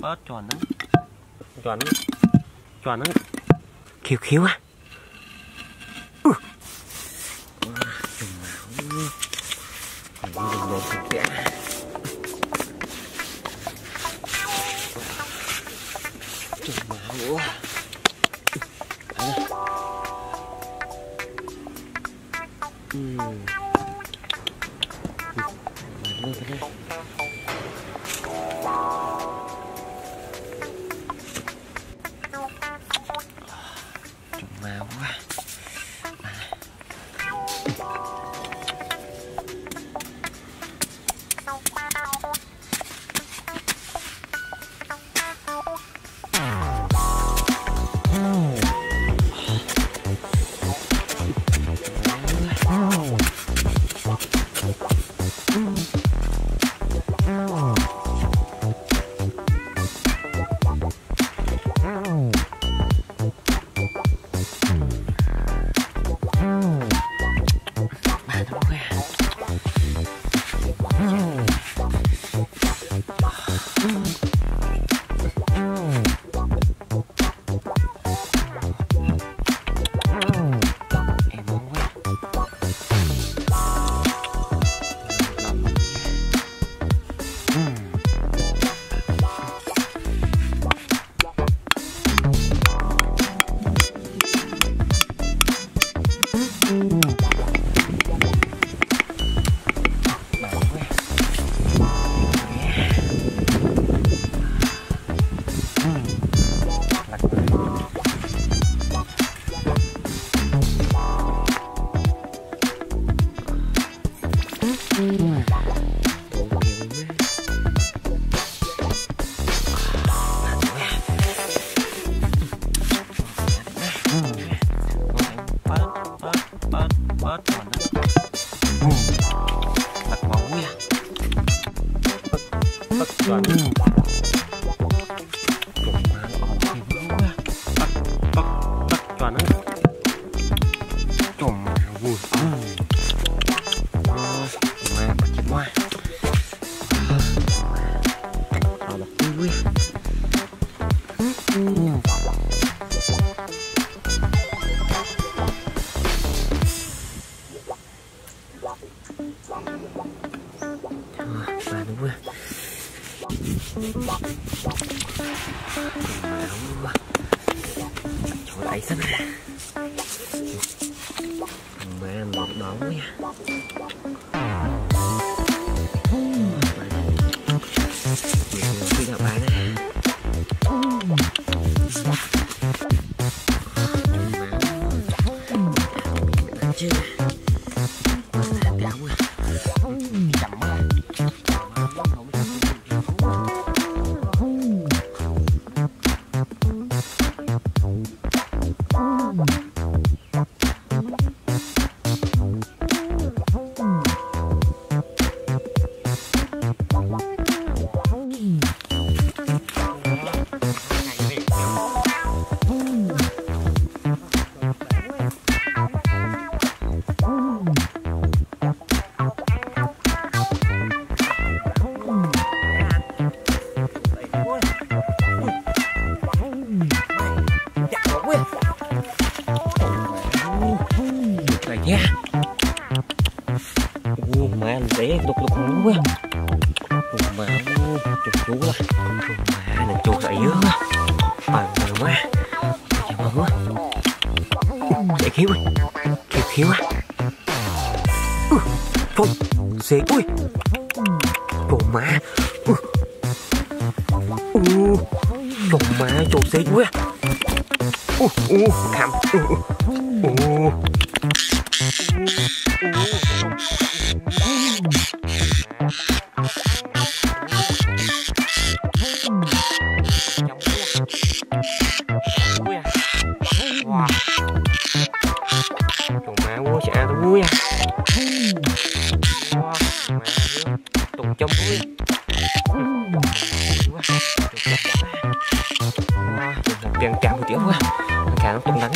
bớt đó tròn đó tròn đó khiêu khiêu á. Ừ. Đừng đổ kìa Trùng máu Ừm. Bye. Chồng Chỗ đẩy xanh nè Chậm Ô, mẹ chuột chú quá. Ô, mẹ này chuột sợi dứa quá. Bần mà quá. Chà bần quá. Để khiếu ơi Khiếu khiếu á Ừ, Phong Xê ui. Ô, mẹ Ừ. Ừ. Ô, mẹ chuột xê quá. Ô, ô, khám Ô, ô, tiền cảm một tiếng quá Cả nó tung nắng